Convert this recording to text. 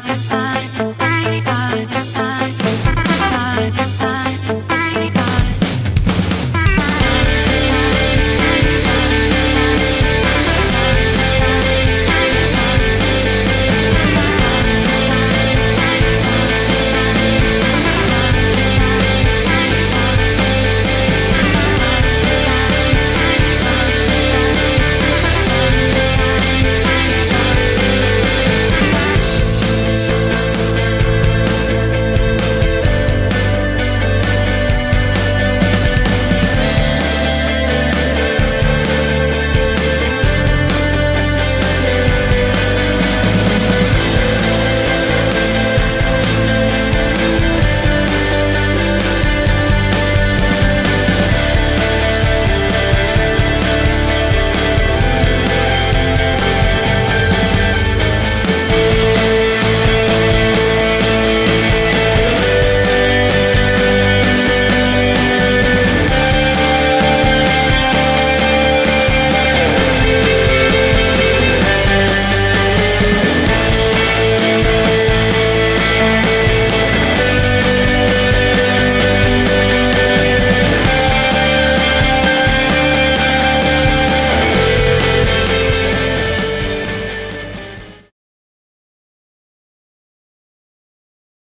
night.